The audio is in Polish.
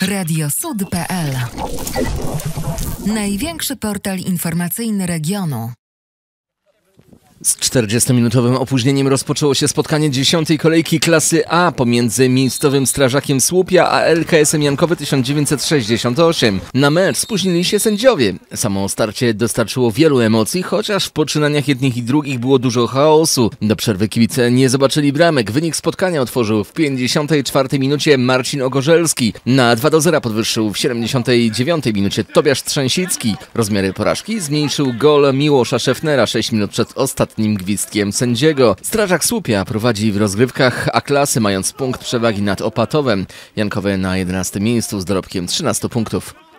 Radiosud.pl Największy portal informacyjny regionu. Z 40-minutowym opóźnieniem rozpoczęło się spotkanie dziesiątej kolejki klasy A pomiędzy miejscowym strażakiem Słupia a LKS-em Jankowy 1968. Na mecz spóźnili się sędziowie. Samo starcie dostarczyło wielu emocji, chociaż w poczynaniach jednych i drugich było dużo chaosu. Do przerwy kibice nie zobaczyli bramek. Wynik spotkania otworzył w 54 minucie Marcin Ogorzelski. Na 2 do 0 podwyższył w 79 minucie Tobiasz Trzęsicki. Rozmiary porażki zmniejszył gol Miłosza Szefnera 6 minut przed ostatnim ostatnim gwizdkiem sędziego. Strażak Słupia prowadzi w rozgrywkach A-klasy, mając punkt przewagi nad Opatowem. Jankowe na 11 miejscu z dorobkiem 13 punktów.